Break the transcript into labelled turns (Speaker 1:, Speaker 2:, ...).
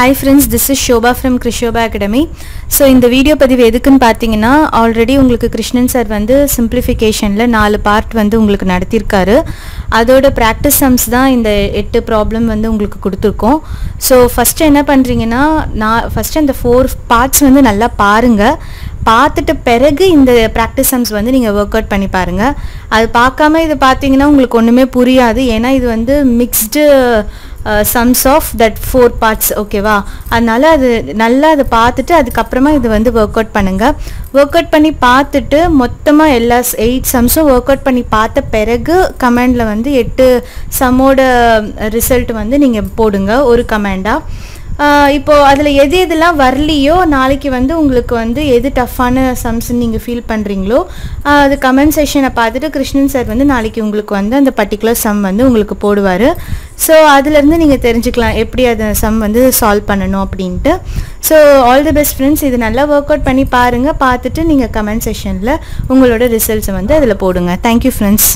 Speaker 1: Hi friends this is Shobha from Krishobha academy so இந்த video பதிவு எதுக்குன்னு பார்த்தீங்கன்னா ஆல்ரெடி உங்களுக்கு கிருஷ்ணன் சார் வந்து சிம்பிளிஃபிகேஷனில் நாலு பார்ட் வந்து உங்களுக்கு நடத்தியிருக்காரு. அதோட ப்ராக்டிஸ் சம்ஸ் தான் இந்த எட்டு ப்ராப்ளம் வந்து உங்களுக்கு கொடுத்துருக்கோம். ஸோ ஃபஸ்ட்டு என்ன பண்ணுறீங்கன்னா நான் ஃபஸ்ட்டு அந்த ஃபோர் பார்ட்ஸ் வந்து நல்லா பாருங்கள் பார்த்துட்ட பிறகு இந்த ப்ராக்டிஸ் சம்ஸ் வந்து நீங்கள் ஒர்க் அவுட் பண்ணி பாருங்கள் அது பார்க்காம இது பார்த்தீங்கன்னா உங்களுக்கு ஒன்றுமே புரியாது. ஏன்னா இது வந்து mixed sums of that four parts ஓகேவா அதனால் அது நல்லா அதை பார்த்துட்டு அதுக்கப்புறமா இது வந்து ஒர்க் அவுட் பண்ணுங்கள் ஒர்க் அவுட் பண்ணி பார்த்துட்டு மொத்தமாக எல்லா எயிட் சம்ஸும் ஒர்க் அவுட் பண்ணி பார்த்த பிறகு கமெண்டில் வந்து எட்டு சம்மோட ரிசல்ட் வந்து நீங்கள் போடுங்க ஒரு கமெண்டாக இப்போது அதில் எது எதெல்லாம் வரலையோ நாளைக்கு வந்து உங்களுக்கு வந்து எது டஃப்பான சம்ஸ்ன்னு நீங்கள் ஃபீல் பண்ணுறீங்களோ அது கமெண்ட் செஷனை பார்த்துட்டு கிருஷ்ணன் சார் வந்து நாளைக்கு உங்களுக்கு வந்து அந்த பர்டிகுலர் சம் வந்து உங்களுக்கு போடுவார். ஸோ அதுலேருந்து நீங்கள் தெரிஞ்சுக்கலாம் எப்படி அதை சம் வந்து சால்வ் பண்ணணும் அப்படின்ட்டு. So all the best friends இது நல்லா ஒர்க் அவுட் பண்ணி பாருங்கள் பார்த்துட்டு நீங்கள் கமெண்ட் செஷனில் உங்களோட ரிசல்ட்ஸை வந்து அதில் போடுங்க. Thank you friends